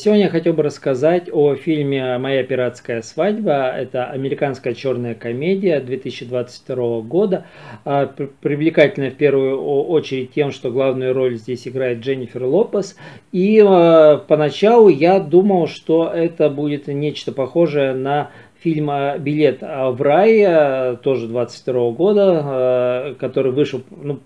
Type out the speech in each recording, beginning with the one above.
Сегодня я хотел бы рассказать о фильме «Моя пиратская свадьба». Это американская черная комедия 2022 года. А, привлекательная в первую очередь тем, что главную роль здесь играет Дженнифер Лопес. И а, поначалу я думал, что это будет нечто похожее на фильм «Билет в рай», тоже 22 года, а, который вышел ну,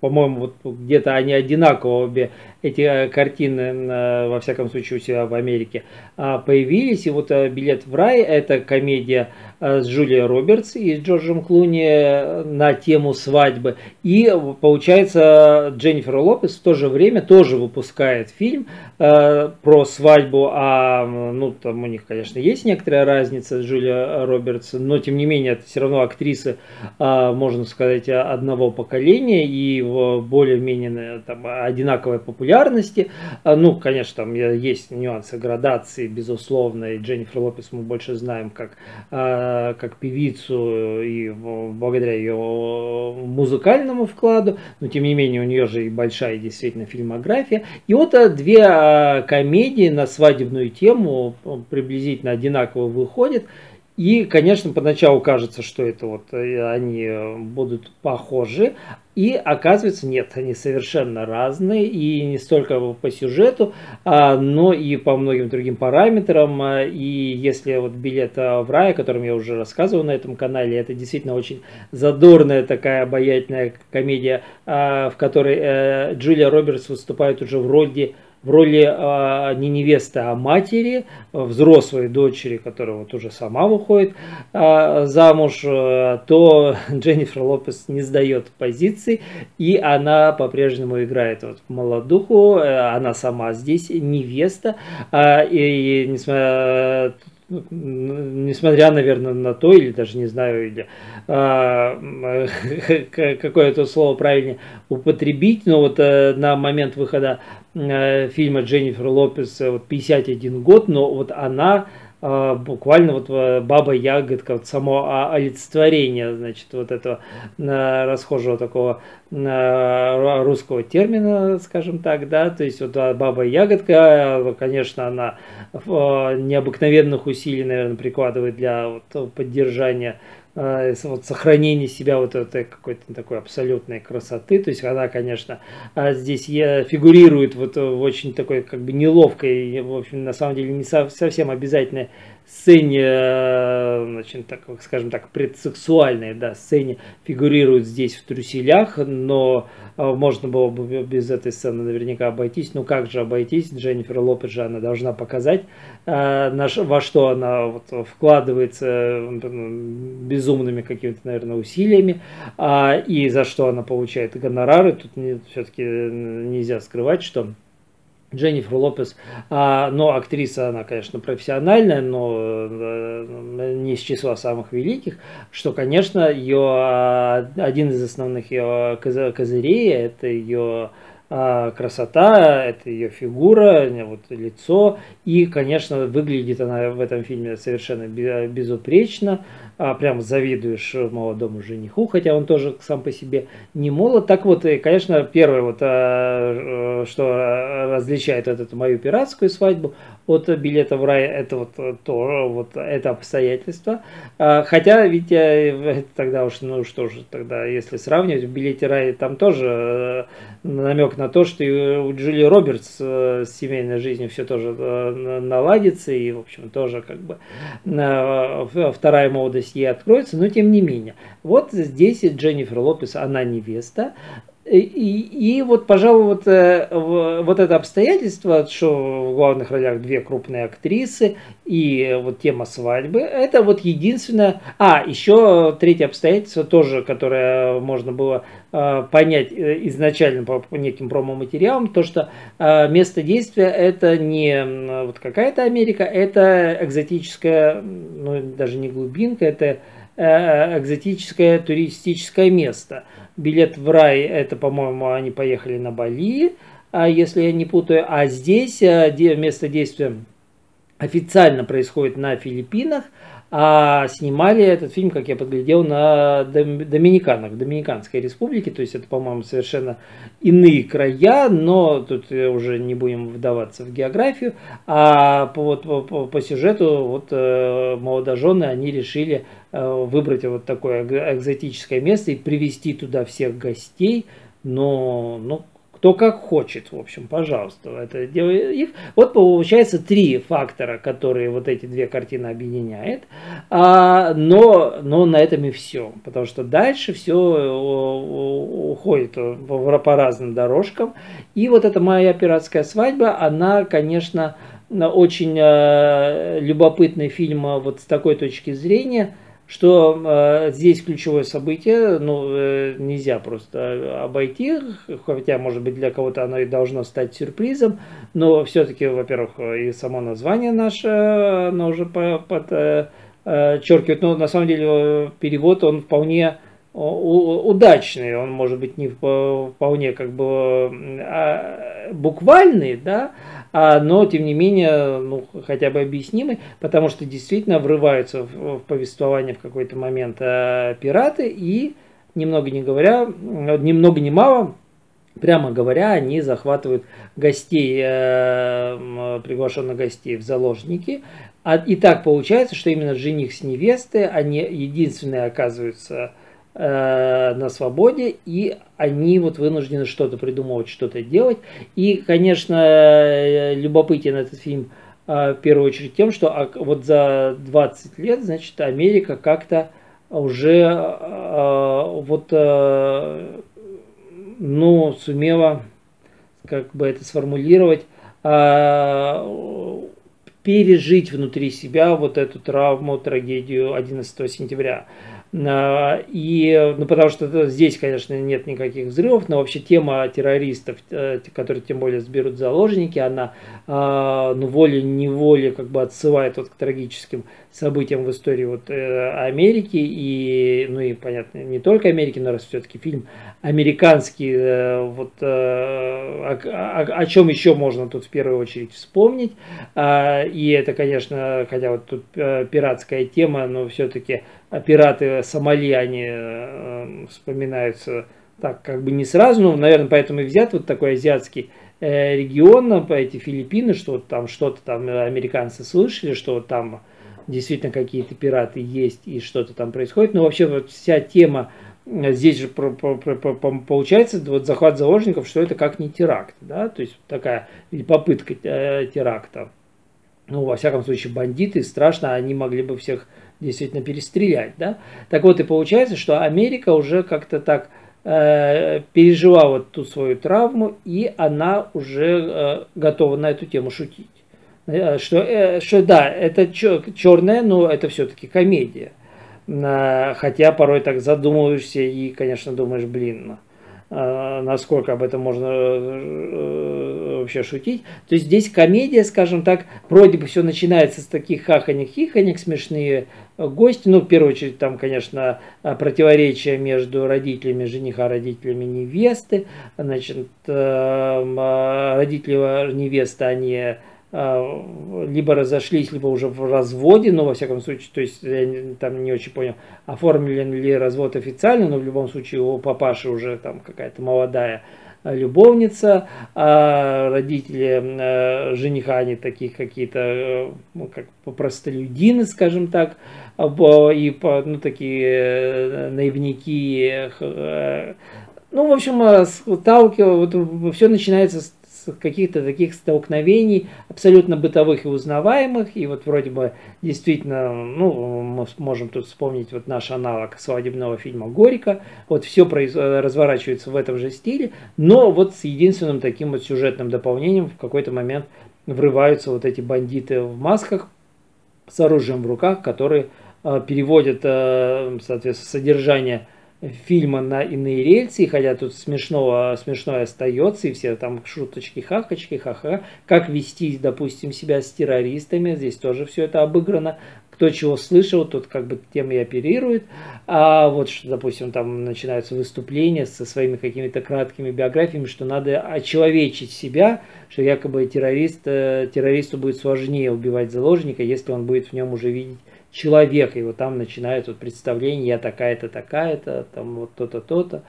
по-моему, вот где-то они одинаково обе эти э, картины, э, во всяком случае, у себя в Америке а, появились. И вот э, «Билет в рай» – это комедия с Джулией Робертс и Джорджем Клуни на тему свадьбы. И, получается, Дженнифер Лопес в то же время тоже выпускает фильм про свадьбу. А, ну, там у них, конечно, есть некоторая разница с Джулией Робертс, но, тем не менее, это все равно актрисы, а, можно сказать, одного поколения и в более-менее там, одинаковой популярности ну, конечно, там есть нюансы градации, безусловно, и Дженнифер Лопес мы больше знаем как, а, как певицу и благодаря ее музыкальному вкладу, но тем не менее у нее же и большая действительно фильмография. И вот а, две комедии на свадебную тему приблизительно одинаково выходят. И, конечно, поначалу кажется, что это вот э, они будут похожи, и оказывается, нет, они совершенно разные, и не столько по сюжету, а, но и по многим другим параметрам. А, и если вот билет в рай, о котором я уже рассказывал на этом канале, это действительно очень задорная такая обаятельная комедия, в которой э, Джулия Робертс выступает уже в роли в роли э, не невесты, а матери, взрослой дочери, которая вот уже сама выходит э, замуж, э, то Дженнифер Лопес не сдает позиции, и она по-прежнему играет вот молодуху, э, она сама здесь невеста, э, и, и несмотря несмотря, наверное, на то, или даже не знаю, или а, какое то слово правильнее употребить, но вот а, на момент выхода а, фильма Дженнифер Лопес вот 51 год, но вот она буквально вот э, баба ягодка, вот само олицетворение, значит, вот этого расхожего такого русского термина, скажем так, да, то есть вот баба ягодка, конечно, она необыкновенных усилий, наверное, прикладывает для вот поддержания Э, вот, сохранение себя вот этой какой-то такой абсолютной красоты. То есть она, конечно, а, здесь фигурирует вот в очень такой как бы неловкой, в общем, на самом деле не совсем обязательной сцене, э, значит, так, скажем так, предсексуальной да, сцене фигурирует здесь в труселях, но э, можно было бы без этой сцены наверняка обойтись. Ну как же обойтись? Дженнифер Лопес же она должна показать, э, во что она вот вкладывается безумными какими-то, наверное, усилиями, а, и за что она получает гонорары. Тут все-таки нельзя скрывать, что Дженнифер Лопес, а, но актриса, она, конечно, профессиональная, но э, не из числа самых великих, что, конечно, ее, а, один из основных ее козырей, это ее а, красота, это ее фигура, вот лицо, и, конечно, выглядит она в этом фильме совершенно безупречно, а, прям завидуешь молодому жениху, хотя он тоже сам по себе не молод. Так вот, и, конечно, первое, вот, а, э, что различает вот эту мою пиратскую свадьбу от билета в рай, это вот то, вот это обстоятельство. А, хотя, ведь я, тогда уж, ну что же, тогда, если сравнивать, в билете рай там тоже э, намек на то, что у Джули Робертс э, с семейной жизнью все тоже наладится, и, в общем, тоже как бы вторая молодость ей откроется, но тем не менее. Вот здесь Дженнифер Лопес, она невеста, и, и вот, пожалуй, вот, э, вот это обстоятельство, что в главных ролях две крупные актрисы и вот тема свадьбы, это вот единственное... А, еще третье обстоятельство тоже, которое можно было э, понять э, изначально по неким промо-материалам, то, что место действия это не вот какая-то Америка, это экзотическая, ну даже не глубинка, это экзотическое туристическое место – билет в рай, это, по-моему, они поехали на Бали, а если я не путаю. А здесь э, место действия официально происходит на Филиппинах, А снимали этот фильм, как я подглядел, на Доминиканах, Доминиканской республике. То есть это, по-моему, совершенно иные края, но тут уже не будем вдаваться в географию. А по, вот, по, по сюжету вот э, молодожены, они решили э, выбрать вот такое экзотическое место и привести туда всех гостей. Но, ну, кто как хочет, в общем, пожалуйста, это делает. Вот получается три фактора, которые вот эти две картины объединяет, а, но, но на этом и все, потому что дальше все уходит по разным дорожкам, и вот эта моя пиратская свадьба, она, конечно, очень э, любопытный фильм вот с такой точки зрения – что э, здесь ключевое событие, ну, э, нельзя просто обойти, хотя, может быть, для кого-то оно и должно стать сюрпризом, но все-таки, во-первых, и само название наше, оно уже подчеркивает, э, но на самом деле перевод, он вполне удачный, он может быть не вполне как бы а, буквальный, да, а, но тем не менее, ну, хотя бы объяснимый, потому что действительно врываются в, в повествование в какой-то момент а, пираты и, немного не говоря, немного не мало, прямо говоря, они захватывают гостей, э, приглашенных гостей в заложники. А, и так получается, что именно жених с невестой, они единственные оказываются Э, на свободе, и они вот вынуждены что-то придумывать, что-то делать. И, конечно, э, любопытен этот фильм э, в первую очередь тем, что а, вот за 20 лет, значит, Америка как-то уже вот, ну, сумела, как бы это сформулировать, пережить внутри себя вот эту травму, трагедию 11 сентября. А, и, ну, потому что здесь, конечно, нет никаких взрывов, но вообще тема террористов, э, которые тем более сберут заложники, она, а, ну, волей-неволей как бы отсылает вот к трагическим событиям в истории вот э, Америки. И, ну и, понятно, не только Америки, но раз все-таки фильм американский, э, вот о, о, о чем еще можно тут в первую очередь вспомнить, а, и это, конечно, хотя вот тут пиратская тема, но все-таки пираты Сомали, они э, вспоминаются так как бы не сразу, но, наверное, поэтому и взят вот такой азиатский э, регион, эти Филиппины, что там что-то там американцы слышали, что там действительно какие-то пираты есть и что-то там происходит. Но вообще вот вся тема э, здесь же получается вот захват заложников, что это как не теракт, да, то есть такая попытка э, теракта. Ну, во всяком случае, бандиты, страшно, они могли бы всех действительно перестрелять. Да? Так вот и получается, что Америка уже как-то так э, пережила вот ту свою травму, и она уже э, готова на эту тему шутить. Э, что, э, что да, это черное, но это все-таки комедия. Э, хотя порой так задумываешься и, конечно, думаешь, блин, насколько об этом можно вообще шутить. То есть здесь комедия, скажем так, вроде бы все начинается с таких хаханек-хиханек, смешные гости. Ну, в первую очередь, там, конечно, противоречия между родителями жениха, родителями невесты. Значит, родители невесты, они либо разошлись, либо уже в разводе, но во всяком случае, то есть я там не очень понял, оформлен ли развод официально, но в любом случае у папаши уже там какая-то молодая любовница, а родители э, жениха, они такие какие-то, э, ну, как простолюдины, скажем так, и ну, такие э, наивники, ну, в общем, сталкивают, вот, все начинается с каких-то таких столкновений абсолютно бытовых и узнаваемых. И вот вроде бы действительно, ну, мы можем тут вспомнить вот наш аналог свадебного фильма «Горько». Вот все произ... разворачивается в этом же стиле, но вот с единственным таким вот сюжетным дополнением в какой-то момент врываются вот эти бандиты в масках с оружием в руках, которые э, переводят, э, соответственно, содержание фильма на иные рельсы, и хотя тут смешного, смешное остается, и все там шуточки, хахочки, ха-ха, как вести, допустим, себя с террористами, здесь тоже все это обыграно, кто чего слышал, тот как бы тем и оперирует, а вот, что, допустим, там начинаются выступления со своими какими-то краткими биографиями, что надо очеловечить себя, что якобы террорист, э, террористу будет сложнее убивать заложника, если он будет в нем уже видеть человека, и вот там начинают вот представление, я такая-то, такая-то, там вот то-то, то-то.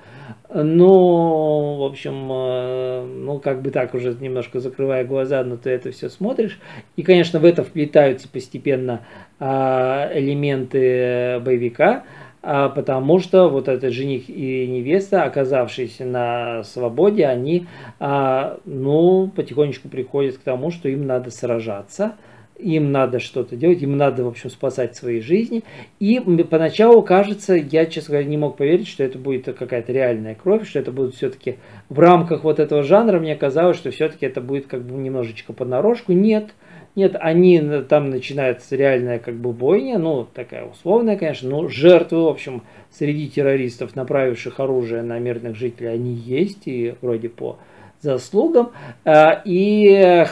Ну, в общем, э, ну, как бы так уже немножко закрывая глаза, но ты это все смотришь. И, конечно, в это вплетаются постепенно а, элементы боевика, а, потому что вот этот жених и невеста, оказавшиеся на свободе, они, а, ну, потихонечку приходят к тому, что им надо сражаться, им надо что-то делать, им надо, в общем, спасать свои жизни. И поначалу кажется, я, честно говоря, не мог поверить, что это будет какая-то реальная кровь, что это будет все-таки в рамках вот этого жанра, мне казалось, что все-таки это будет как бы немножечко понарошку. Нет, нет, они, там начинается реальная как бы бойня, ну, такая условная, конечно, но жертвы, в общем, среди террористов, направивших оружие на мирных жителей, они есть, и вроде по заслугам. А, и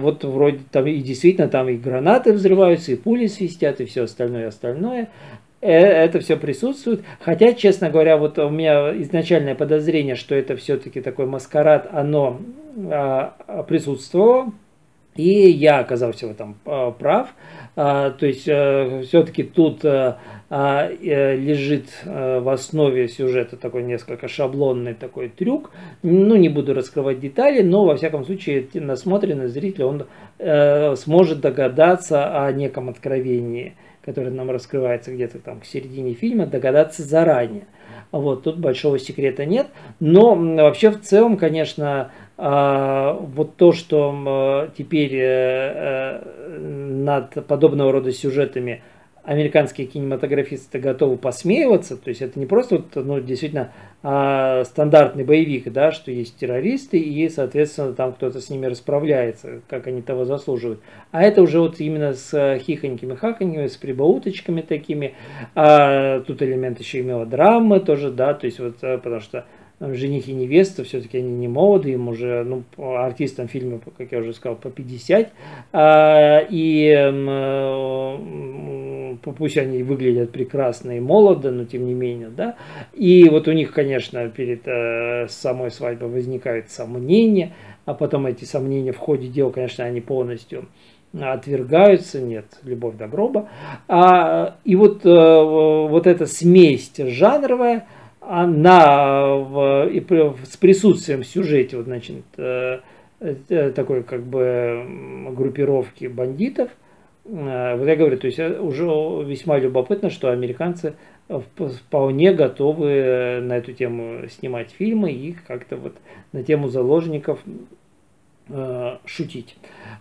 вот вроде там и действительно там и гранаты взрываются, и пули свистят, и все остальное, остальное. Э, это все присутствует. Хотя, честно говоря, вот у меня изначальное подозрение, что это все-таки такой маскарад, оно а, присутствовало и я оказался в этом а, прав. А, то есть э, все-таки тут э, а, э, лежит в основе сюжета такой несколько шаблонный такой трюк. Ну, не буду раскрывать детали, но во всяком случае насмотренный зритель, он сможет догадаться о неком откровении, которое нам раскрывается где-то там к середине фильма, догадаться заранее. Вот, тут большого секрета нет. Но вообще в целом, конечно, вот то, что теперь э, э, над подобного рода сюжетами американские кинематографисты готовы посмеиваться, то есть это не просто вот, ну, действительно а, стандартный боевик, да, что есть террористы и, соответственно, там кто-то с ними расправляется, как они того заслуживают. А это уже вот именно с хихонькими хаконьками, с прибауточками такими. А, тут элемент еще и мелодрамы тоже, да, то есть вот э, потому что жених и невеста, все-таки они не молоды, им уже, ну, артистам фильма, как я уже сказал, по 50, а, и э, пусть они выглядят прекрасно и молодо, но тем не менее, да, и вот у них, конечно, перед э, самой свадьбой возникают сомнения, а потом эти сомнения в ходе дела, конечно, они полностью отвергаются, нет, любовь до гроба, а, и вот, э, вот эта смесь жанровая, она в, и с присутствием в сюжете, вот, значит, э, э, такой как бы группировки бандитов, э, вот я говорю, то есть уже весьма любопытно, что американцы вполне готовы на эту тему снимать фильмы и как-то вот на тему заложников шутить.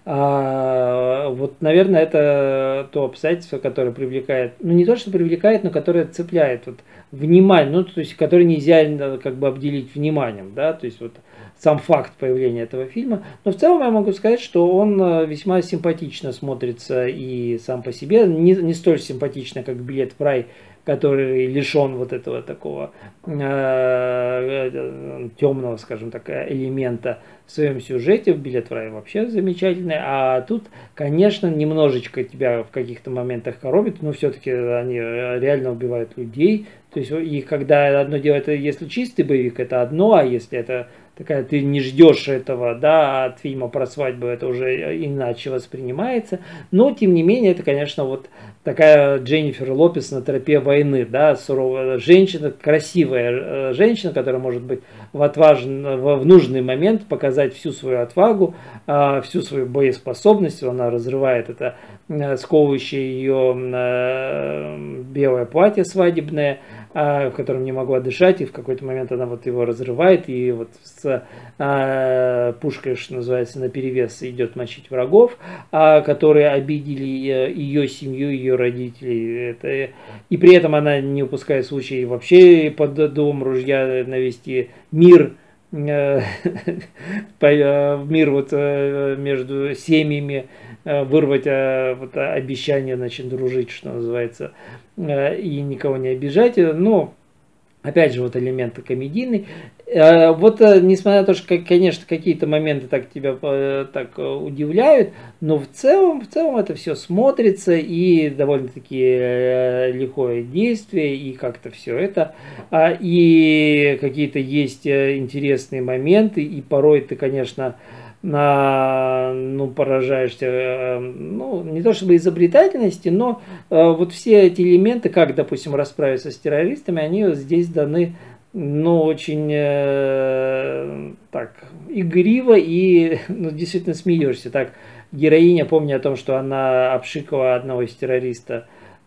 А, вот, наверное, это то обстоятельство, которое привлекает, ну не то, что привлекает, но которое цепляет вот внимание, ну то есть которое нельзя как бы обделить вниманием, да, то есть вот сам факт появления этого фильма. Но в целом я могу сказать, что он э, весьма симпатично смотрится и сам по себе, не, не столь симпатично, как билет в рай который лишен вот этого такого э, э темного, скажем так, элемента в своем сюжете. «Билет в рай» вообще замечательный. А тут, конечно, немножечко тебя в каких-то моментах коробит, но все-таки они реально убивают людей. То есть, и когда одно дело, это если чистый боевик, это одно, а если это такая, ты не ждешь этого, да, от фильма про свадьбу это уже иначе воспринимается. Но, тем не менее, это, конечно, вот такая Дженнифер Лопес на тропе войны, да, суровая женщина, красивая э, женщина, которая может быть в, отважен, в нужный момент показать всю свою отвагу, а, всю свою боеспособность. Она разрывает это э, сковывающее ее э, белое платье свадебное, а, в котором не могла дышать, и в какой-то момент она вот его разрывает, и вот с а, пушкой, что называется, на перевес идет мочить врагов, а, которые обидели э, ее семью, ее родителей. Это, и при этом она не упускает случай вообще под дом ружья навести мир, э, э, мир вот между семьями, вырвать вот, обещание, значит, дружить, что называется. Э, и никого не обижать. Но, опять же, вот элементы комедийный. Э, вот, э, несмотря на то, что, конечно, какие-то моменты так тебя так удивляют, но в целом, в целом это все смотрится и довольно-таки лихое действие, и как-то все это. А, и какие-то есть интересные моменты, и порой ты, конечно, ну, поражаешься, э, ну, не то чтобы изобретательности, но э, вот все эти элементы, как, допустим, расправиться с террористами, они здесь даны, ну, очень э, так, игриво и, ну, действительно смеешься. Так, героиня, помня о том, что она обшикала одного из террористов,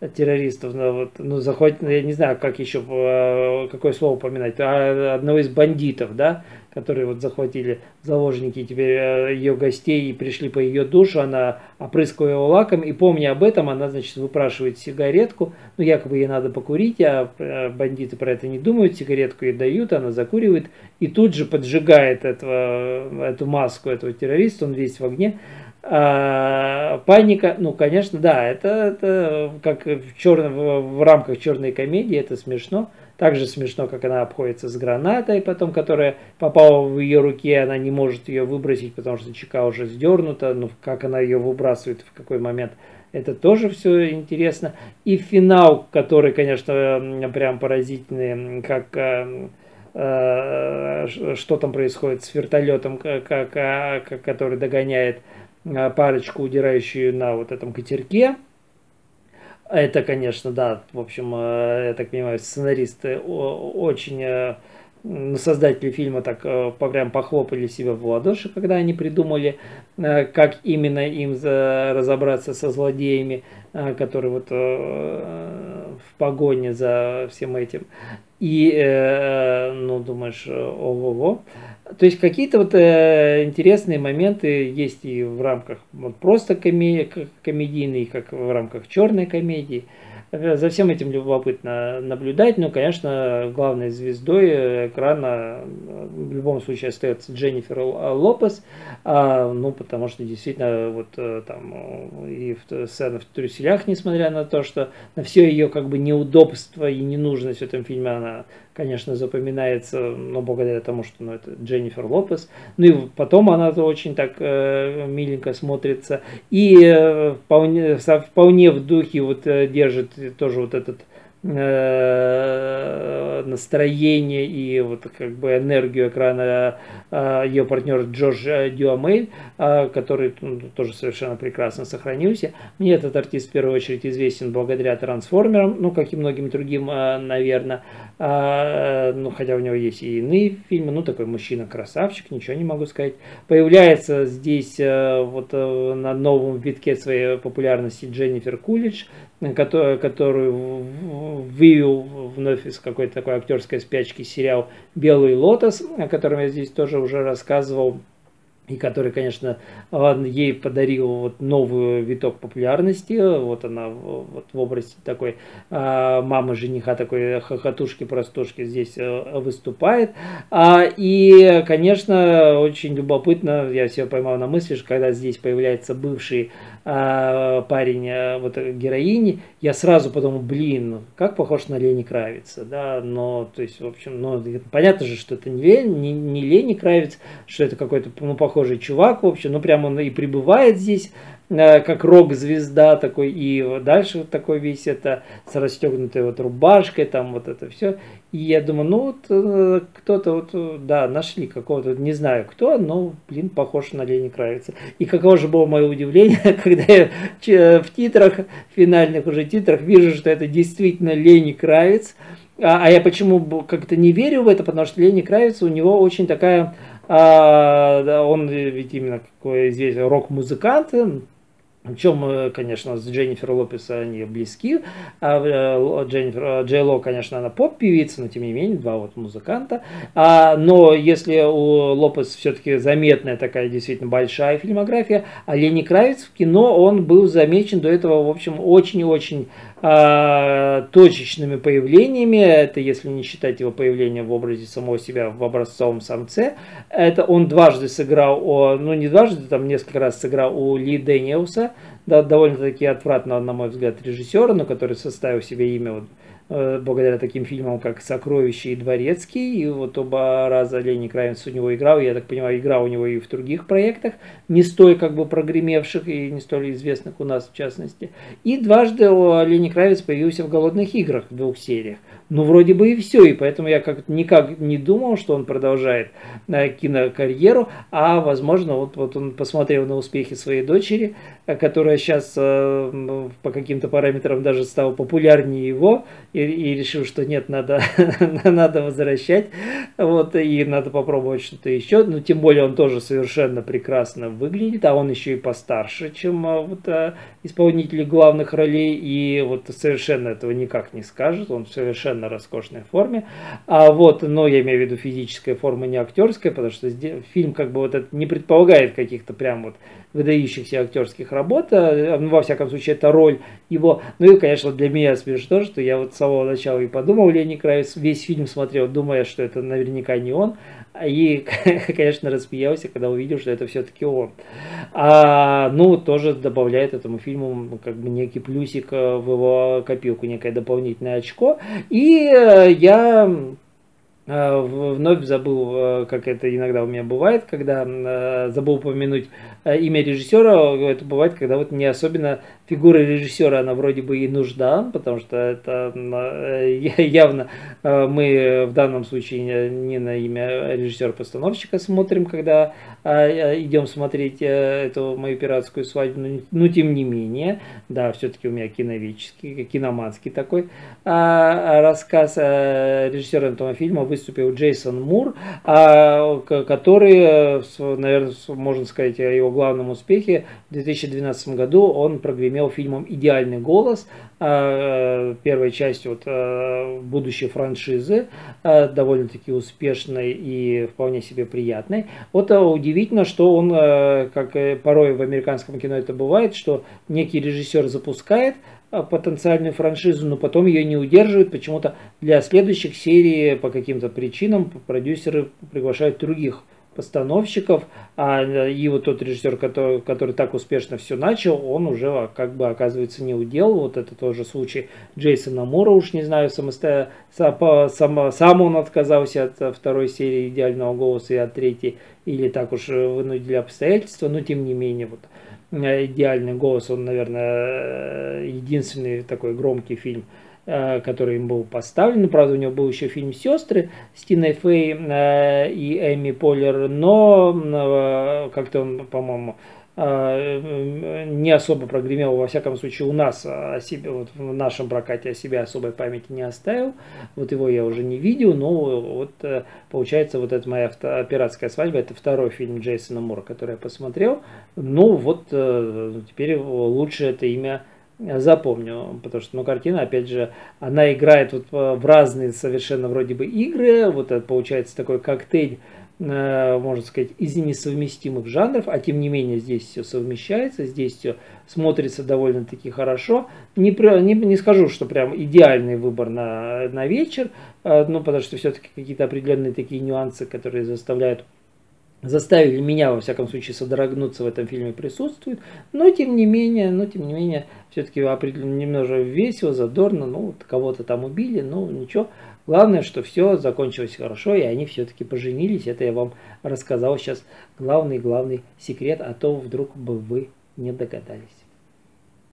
террористов, ну, вот, ну, заходит, я не знаю, как еще, э, какое слово упоминать, а одного из бандитов, да, которые вот захватили заложники теперь э, ее гостей и пришли по ее душу, она опрыскивая его лаком, и помня об этом, она, значит, выпрашивает сигаретку, ну, якобы ей надо покурить, а э, бандиты про это не думают, сигаретку ей дают, она закуривает, и тут же поджигает этого, эту маску этого террориста, он весь в огне, а, паника, ну, конечно, да, это, это как в, черном, в, рамках черной комедии, это смешно, так же смешно, как она обходится с гранатой, потом, которая попала в ее руки, она не может ее выбросить, потому что чека уже сдернута, ну, как она ее выбрасывает, в какой момент, это тоже все интересно. И финал, который, конечно, прям поразительный, как э, э, что там происходит с вертолетом, как, как, который догоняет парочку, удирающую на вот этом катерке. Это, конечно, да, в общем, э, я так понимаю, сценаристы очень, э, создатели фильма так э, прям похлопали себя в ладоши, когда они придумали, как именно им разобраться со злодеями, которые вот в погоне за всем этим. И, ну, думаешь, ого-го. То есть какие-то вот э, интересные моменты есть и в рамках вот, просто коме комедийной, как в рамках черной комедии. За всем этим любопытно наблюдать, но, конечно, главной звездой экрана в любом случае остается Дженнифер Лопес, а, ну, потому что действительно вот э, там и в сцена в трюселях, несмотря на то, что на все ее как бы неудобство и ненужность в этом фильме она конечно, запоминается, но благодаря тому, что ну, это Дженнифер Лопес. Ну и потом она очень так э, миленько смотрится. И э, вполне, вполне в духе вот э, держит тоже вот этот настроение и вот как бы энергию экрана э, ее партнер Джордж Дюамель, э, который ну, тоже совершенно прекрасно сохранился. Мне этот артист в первую очередь известен благодаря трансформерам, ну как и многим другим, наверное. Ну хотя у него есть и иные фильмы, ну такой мужчина-красавчик, ничего не могу сказать. Появляется здесь вот на новом витке своей популярности Дженнифер Кулич, которую вывел вновь из какой-то такой актерской спячки сериал «Белый лотос», о котором я здесь тоже уже рассказывал и который, конечно, ей подарил вот новую виток популярности. Вот она вот в образе такой а, мамы жениха, такой хохотушки-простушки здесь э, выступает. А, и, конечно, очень любопытно, я себя поймал на мысли, что когда здесь появляется бывший а, парень а, вот героини, я сразу подумал, блин, как похож на Лени Кравица, да, но, то есть, в общем, ну, понятно же, что это не, не, не Лени Кравиц, что это какой-то, ну, похожий чувак, в общем, ну, прям он и пребывает здесь, Э, как рок-звезда такой, и дальше вот такой весь это с расстегнутой вот рубашкой, там вот это все. И я думаю, ну вот э, кто-то вот, э, да, нашли какого-то, не знаю кто, но, блин, похож на Лени Кравица. И каково же было мое удивление, когда я в титрах, финальных уже титрах, вижу, что это действительно Лени Кравец. А, а я почему как-то не верю в это, потому что Лени Кравец, у него очень такая, а, да, он ведь именно какой известный рок-музыкант, чем, э, конечно, с Дженнифер Лопес они близки. А э, Дженнифер, э, Джей Ло, конечно, она поп-певица, но тем не менее, два вот музыканта. А, но если у Лопес все-таки заметная такая действительно большая фильмография, а Лени Кравец в кино, он был замечен до этого, в общем, очень-очень а, точечными появлениями, это если не считать его появление в образе самого себя в образцовом самце, это он дважды сыграл, ну не дважды, там несколько раз сыграл у Ли Дэниелса, да, довольно-таки отвратного, на мой взгляд, режиссера, но который составил себе имя вот, благодаря таким фильмам, как «Сокровище» и «Дворецкий». И вот оба раза Лени Кравец у него играл. Я так понимаю, играл у него и в других проектах, не столь как бы прогремевших и не столь известных у нас в частности. И дважды Лени Кравец появился в «Голодных играх» в двух сериях. Ну, вроде бы и все, и поэтому я как никак не думал, что он продолжает э, кинокарьеру, а, возможно, вот, вот он посмотрел на успехи своей дочери, э, которая сейчас э, по каким-то параметрам даже стала популярнее его, и, и решил, что нет, надо, надо возвращать, вот, и надо попробовать что-то еще, но тем более он тоже совершенно прекрасно выглядит, а он еще и постарше, чем вот, исполнители главных ролей, и вот совершенно этого никак не скажет, он совершенно совершенно роскошной форме. А вот, но я имею в виду физическая форма, не актерская, потому что фильм как бы вот это не предполагает каких-то прям вот выдающихся актерских работ. А, ну, во всяком случае, это роль его. Ну и, конечно, для меня смешно, что я вот с самого начала и подумал, Лени Кравец весь фильм смотрел, думая, что это наверняка не он. И, конечно, рассмеялся, когда увидел, что это все-таки он. А, ну, тоже добавляет этому фильму как бы некий плюсик э, в его копилку, некое дополнительное очко. И э, я вновь забыл, как это иногда у меня бывает, когда забыл упомянуть имя режиссера, это бывает, когда вот не особенно фигура режиссера, она вроде бы и нужда, потому что это э, явно э, мы в данном случае не на имя режиссера-постановщика смотрим, когда э, идем смотреть эту мою пиратскую свадьбу, но тем не менее, да, все-таки у меня киновический, киноманский такой а, рассказ. Режиссером этого фильма выступил Джейсон Мур, а, который, наверное, можно сказать о его главном успехе, в 2012 году он прогремел фильмом «Идеальный голос», а, первой частью вот, а, будущей франшизы, а, довольно-таки успешной и вполне себе приятной. Вот удивительно, что он, как порой в американском кино это бывает, что некий режиссер запускает потенциальную франшизу, но потом ее не удерживают. Почему-то для следующих серий по каким-то причинам продюсеры приглашают других постановщиков, а и вот тот режиссер, который, который так успешно все начал, он уже а, как бы оказывается не удел. Вот это тоже случай Джейсона Мура, уж не знаю, самосто... сам, сам он отказался от второй серии «Идеального голоса» и от третьей, или так уж вынудили обстоятельства, но тем не менее вот э, «Идеальный голос», он, наверное, единственный такой громкий фильм – Э, который им был поставлен. Правда, у него был еще фильм «Сестры» с Тиной Фей э, и Эми Поллер, но э, как-то он, по-моему, не особо прогремел, во всяком случае, у нас о себе, вот в нашем прокате о себе особой памяти не оставил. Вот его я уже не видел, но вот получается вот эта моя пиратская свадьба, это второй фильм Джейсона Мура, который я посмотрел. Ну вот теперь лучше это имя запомню, потому что, ну, картина, опять же, она играет вот в разные совершенно вроде бы игры, вот это получается такой коктейль, э, можно сказать, из несовместимых жанров, а тем не менее здесь все совмещается, здесь все смотрится довольно-таки хорошо. Не, не, не скажу, что прям идеальный выбор на, на вечер, э, ну, потому что все-таки какие-то определенные такие нюансы, которые заставляют заставили меня, во всяком случае, содрогнуться в этом фильме присутствует, но тем не менее, но тем не менее, все-таки определенно немного весело, задорно, ну, вот кого-то там убили, ну, ничего. Главное, что все закончилось хорошо, и они все-таки поженились. Это я вам рассказал сейчас главный-главный секрет, а то вдруг бы вы не догадались.